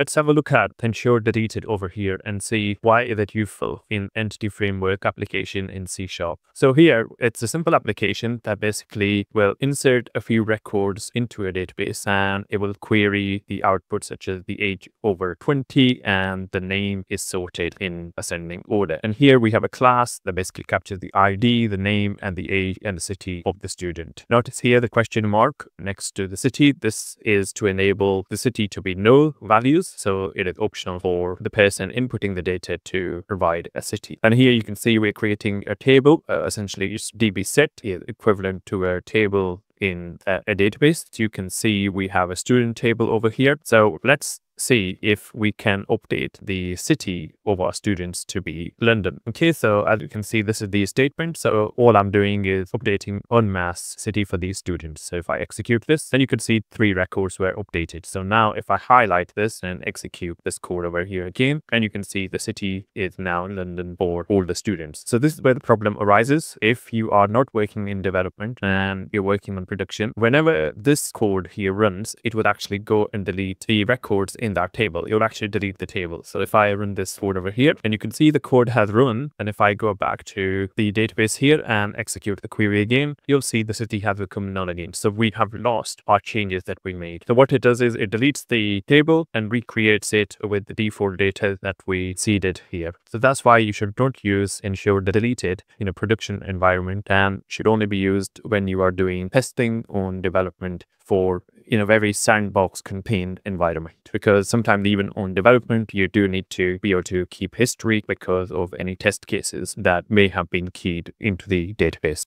Let's have a look at ensure deleted over here and see why is it useful in entity framework application in C Sharp. So here it's a simple application that basically will insert a few records into a database and it will query the output such as the age over 20 and the name is sorted in ascending order. And here we have a class that basically captures the ID, the name and the age and the city of the student. Notice here the question mark next to the city. This is to enable the city to be null values so it is optional for the person inputting the data to provide a city. And here you can see we're creating a table, uh, essentially just db set is equivalent to a table in a, a database. You can see we have a student table over here. So let's see if we can update the city of our students to be London. Okay, so as you can see, this is the statement. So all I'm doing is updating en masse city for these students. So if I execute this, then you can see three records were updated. So now if I highlight this and execute this code over here again, and you can see the city is now London for all the students. So this is where the problem arises. If you are not working in development and you're working on production, whenever this code here runs, it would actually go and delete the records in in that table, it will actually delete the table. So if I run this code over here, and you can see the code has run, and if I go back to the database here and execute the query again, you'll see the city has become null again. So we have lost our changes that we made. So what it does is it deletes the table and recreates it with the default data that we seeded here. So that's why you should not use ensure deleted in a production environment and should only be used when you are doing testing on development for in a very sandbox contained environment because sometimes even on development you do need to be able to keep history because of any test cases that may have been keyed into the database